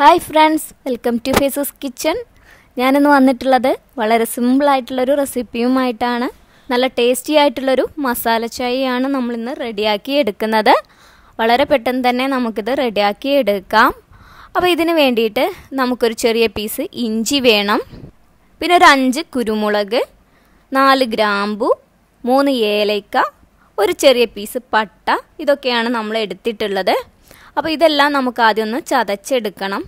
Hi friends welcome to faces kitchen. ഞാനിന്ന് വന്നിട്ടുള്ളത് വളരെ സിമ്പിളായിട്ടുള്ളൊരു റെസിപ്പിയുമായിട്ടാണ്. നല്ല ടേസ്റ്റി ആയിട്ടുള്ളൊരു മസാല ചായയാണ് നമ്മളിന്ന് റെഡിയാക്കി എടുക്കുന്നത്. വളരെ പെട്ടെന്ന് തന്നെ നമുക്കിത് റെഡിയാക്കി എടുക്കാം. അപ്പോൾ ഇതിന് വേണ്ടിയിട്ട് നമുക്കൊരു ചെറിയ പീസ് ഇഞ്ചി വേണം. പിന്നെ ഒരു അഞ്ച് കുരുമുളക് നാല് ഗ്രാമ്പു മൂന്ന് ഏലയ്ക്ക ഒരു ചെറിയ പീസ് പട്ട ഇതൊക്കെയാണ് നമ്മൾ എടുത്തിട്ടുള്ളത്. അപ്പോൾ ഇതെല്ലാം നമുക്ക് ആദ്യം ഒന്ന് ചതച്ചെടുക്കണം.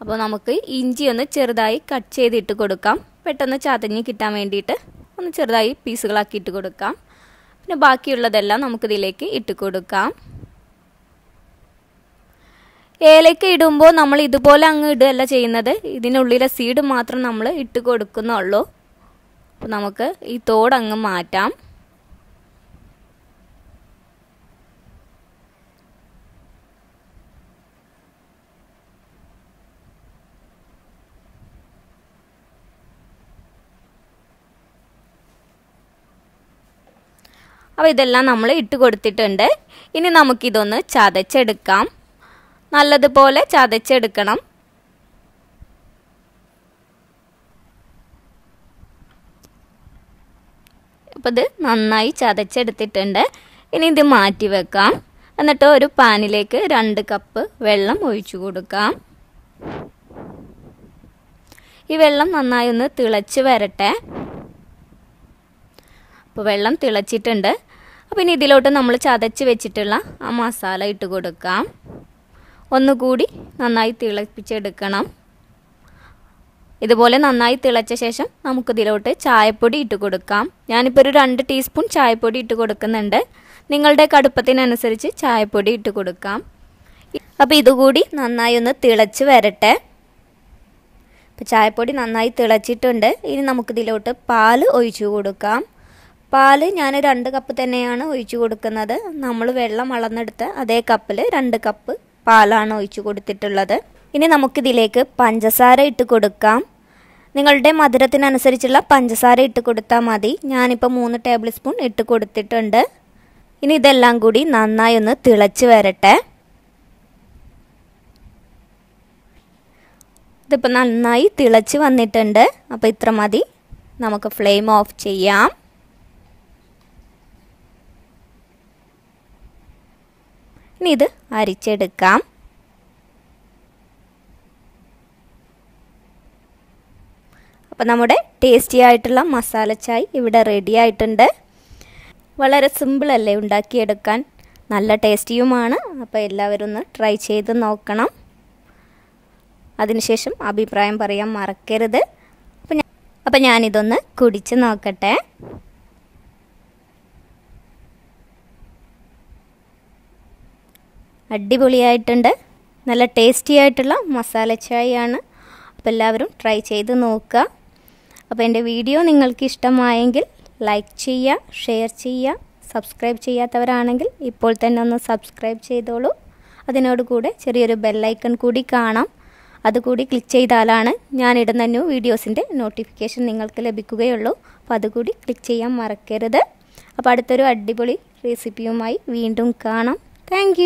അപ്പോൾ നമുക്ക് ഇഞ്ചി ഒന്ന് ചെറുതായി കട്ട് ചെയ്തിട്ട് കൊടുക്കാം. പെട്ടെന്ന് ചതഞ്ഞ് കിട്ടാൻ വേണ്ടിയിട്ട് ഒന്ന് ചെറുതായി പീസുകളാക്കി ഇട്ട് കൊടുക്കാം. പിന്നെ ബാക്കിയുള്ളതെല്ലാം നമുക്കിതിലേക്ക് ഇട്ട് കൊടുക്കാം. ഏലക്ക ഇടുമ്പോൾ നമ്മൾ ഇതുപോലെ അങ്ങ് ഇടുകയല്ല ചെയ്യുന്നത്. ഇതിനുള്ളിലെ സീഡ് മാത്രം നമ്മൾ ഇട്ട് കൊടുക്കുന്നുള്ളൂ. അപ്പോൾ നമുക്ക് ഈ തോടങ്ങ് മാറ്റാം. അപ്പോൾ ഇതെല്ലാം നമ്മൾ ഇട്ട് കൊടുത്തിട്ടുണ്ട്. ഇനി നമുക്കിതൊന്ന് ചതച്ചെടുക്കാം. നല്ലതുപോലെ ചതച്ചെടുക്കണം. അപ്പോൾ ഇത് നന്നായി ചതച്ചെടുത്തിട്ടുണ്ട്. ഇനി ഇത് മാറ്റി വെക്കാം. എന്നിട്ട് ഒരു പാനിലേക്ക് രണ്ട് കപ്പ് വെള്ളം ഒഴിച്ചു കൊടുക്കാം. ഈ വെള്ളം നന്നായി ഒന്ന് തിളച്ച് വരട്ടെ. അപ്പോൾ വെള്ളം തിളച്ചിട്ടുണ്ട്. അപ്പോൾ ഇനി ഇതിലോട്ട് നമ്മൾ ചതച്ച് വെച്ചിട്ടുള്ള ആ മസാല ഇട്ട് കൊടുക്കാം. ഒന്നുകൂടി നന്നായി തിളപ്പിച്ചെടുക്കണം. ഇതുപോലെ നന്നായി തിളച്ച ശേഷം നമുക്കിതിലോട്ട് ചായപ്പൊടി ഇട്ട് കൊടുക്കാം. ഞാനിപ്പോൾ ഒരു രണ്ട് ടീസ്പൂൺ ചായപ്പൊടി ഇട്ട് കൊടുക്കുന്നുണ്ട്. നിങ്ങളുടെ കടുപ്പത്തിനനുസരിച്ച് ചായപ്പൊടി ഇട്ട് കൊടുക്കാം. അപ്പോൾ ഇതുകൂടി നന്നായി ഒന്ന് തിളച്ച് വരട്ടെ. അപ്പോൾ ചായപ്പൊടി നന്നായി തിളച്ചിട്ടുണ്ട്. ഇനി നമുക്കിതിലോട്ട് പാൽ ഒഴിച്ചു കൊടുക്കാം. പാൽ ഞാൻ രണ്ട് കപ്പ് തന്നെയാണ് ഒഴിച്ചു കൊടുക്കുന്നത്. നമ്മൾ വെള്ളം അളന്നെടുത്ത അതേ കപ്പിൽ രണ്ട് കപ്പ് പാലാണ് ഒഴിച്ചു കൊടുത്തിട്ടുള്ളത്. ഇനി നമുക്കിതിലേക്ക് പഞ്ചസാര ഇട്ട് കൊടുക്കാം. നിങ്ങളുടെ മധുരത്തിനനുസരിച്ചുള്ള പഞ്ചസാര ഇട്ട് കൊടുത്താൽ മതി. ഞാനിപ്പോൾ മൂന്ന് ടേബിൾ സ്പൂൺ ഇട്ട് കൊടുത്തിട്ടുണ്ട്. ഇനി ഇതെല്ലാം കൂടി നന്നായി ഒന്ന് തിളച്ച് വരട്ടെ. ഇതിപ്പോൾ നന്നായി തിളച്ച് വന്നിട്ടുണ്ട്. അപ്പോൾ ഇത്ര മതി. നമുക്ക് ഫ്ലെയിം ഓഫ് ചെയ്യാം. ഇനി ഇത് അരിച്ചെടുക്കാം. അപ്പോൾ നമ്മുടെ ടേസ്റ്റി ആയിട്ടുള്ള മസാല ചായ് ഇവിടെ റെഡി ആയിട്ടുണ്ട്. വളരെ സിമ്പിളല്ലേ ഉണ്ടാക്കിയെടുക്കാൻ? നല്ല ടേസ്റ്റിയുമാണ് അപ്പോൾ എല്ലാവരും ഒന്ന് ട്രൈ ചെയ്ത് നോക്കണം. അതിനുശേഷം അഭിപ്രായം പറയാൻ മറക്കരുത്. അപ്പം ഞാൻ അപ്പോൾ ഞാനിതൊന്ന് കുടിച്ച് നോക്കട്ടെ. അടിപൊളിയായിട്ടുണ്ട്. നല്ല ടേസ്റ്റി ആയിട്ടുള്ള മസാല ചായയാണ്. അപ്പോൾ എല്ലാവരും ട്രൈ ചെയ്ത് നോക്കുക. അപ്പോൾ എന്റെ വീഡിയോ നിങ്ങൾക്ക് ഇഷ്ടമായെങ്കിൽ ലൈക്ക് ചെയ്യുക ഷെയർ ചെയ്യുക സബ്സ്ക്രൈബ് ചെയ്യാത്തവരാണെങ്കിൽ ഇപ്പോൾ തന്നെ ഒന്ന് സബ്സ്ക്രൈബ് ചെയ്തോളൂ. അതിനോട് കൂടെ ചെറിയൊരു ബെല്ലൈക്കൺ കൂടി കാണാം. അതുകൂടി ക്ലിക്ക് ചെയ്താലാണ് ഞാൻ ഇടുന്ന ന്യൂ വീഡിയോസിന്റെ നോട്ടിഫിക്കേഷൻ നിങ്ങൾക്ക് ലഭിക്കുകയുള്ളൂ. അപ്പോൾ അതുകൂടി ക്ലിക്ക് ചെയ്യാൻ മറക്കരുത്. അപ്പോൾ അടുത്തൊരു അടിപൊളി റെസിപ്പിയുമായി വീണ്ടും കാണാം. താങ്ക്